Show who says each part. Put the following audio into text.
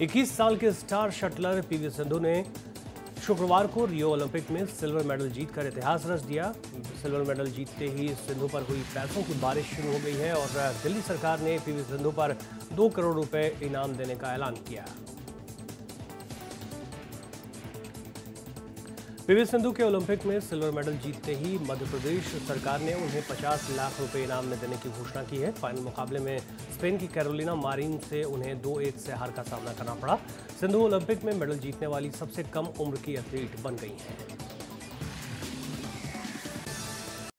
Speaker 1: 21 साल के star shuttler PV Sindhu ने शुक्रवार को रियो ओलंपिक में सिल्वर मेडल जीतकर इतिहास रच दिया। सिल्वर मेडल जीतते ही सिंधु पर हुई पैसों की बारिश शुरू हो गई है और दिल्ली सरकार ने पीवी सिंधु पर दो करोड़ रुपए इनाम देने का ऐलान किया। पीवी सिंधु के ओलंपिक में सिल्वर मेडल जीतते ही मध्य प्रदेश सरकार ने उन्हें 50 लाख रुपए इनाम में देने की घोषणा की है। फाइनल मुकाबले में स्पेन की कैरोलिना मारिन से उन्हें दो एक से हार का सामना करना पड़ा। सिंधु ओलंपिक में मेडल जीतने वाली सबसे कम उम्र की एथलीट बन गई हैं।